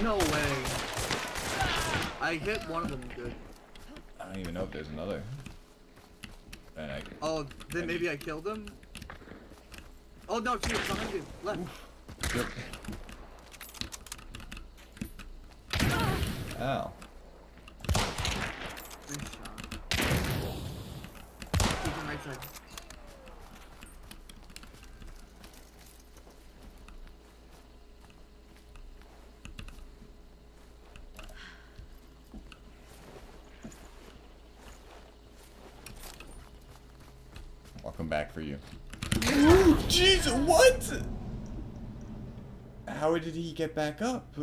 No way. I hit one of them good. I don't even know if there's another. I, Oh, then I maybe need- I killed him? Oh no, she was behind you. Left. Yep. Ow. Nice shot. He's on right side. Come back for you. Jeez, what? How did he get back up?